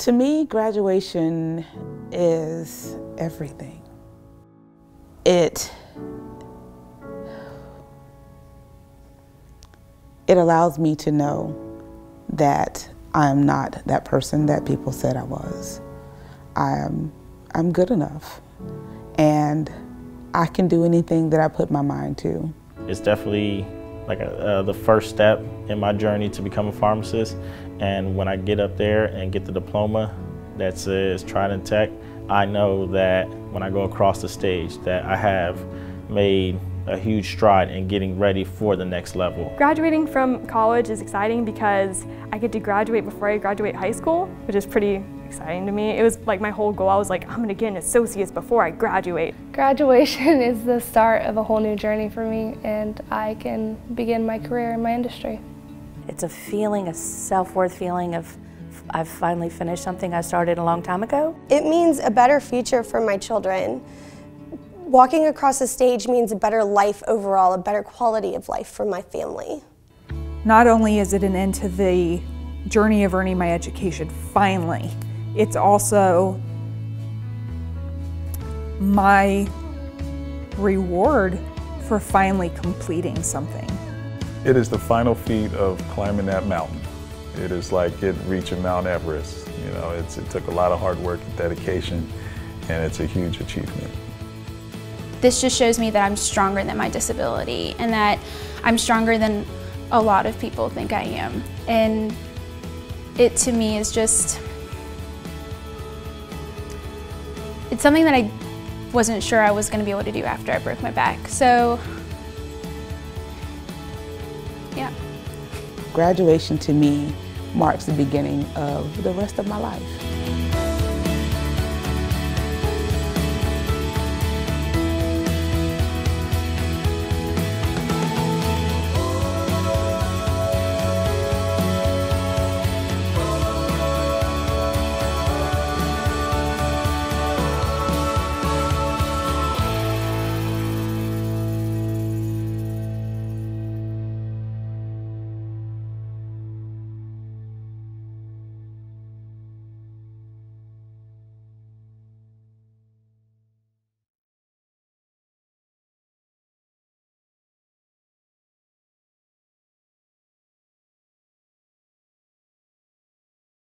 To me, graduation is everything. It it allows me to know that I'm not that person that people said I was. I am I'm good enough and I can do anything that I put my mind to. It's definitely like a, uh, the first step in my journey to become a pharmacist. And when I get up there and get the diploma that says Trident Tech, I know that when I go across the stage that I have made a huge stride in getting ready for the next level. Graduating from college is exciting because I get to graduate before I graduate high school, which is pretty exciting to me. It was like my whole goal. I was like, I'm gonna get an associate's before I graduate. Graduation is the start of a whole new journey for me and I can begin my career in my industry. It's a feeling, a self-worth feeling of I've finally finished something I started a long time ago. It means a better future for my children. Walking across the stage means a better life overall, a better quality of life for my family. Not only is it an end to the journey of earning my education, finally, it's also my reward for finally completing something. It is the final feat of climbing that mountain. It is like it reaching Mount Everest. You know, it took a lot of hard work and dedication, and it's a huge achievement. This just shows me that I'm stronger than my disability and that I'm stronger than a lot of people think I am. And it to me is just it's something that I wasn't sure I was going to be able to do after I broke my back. So, yeah. Graduation to me marks the beginning of the rest of my life.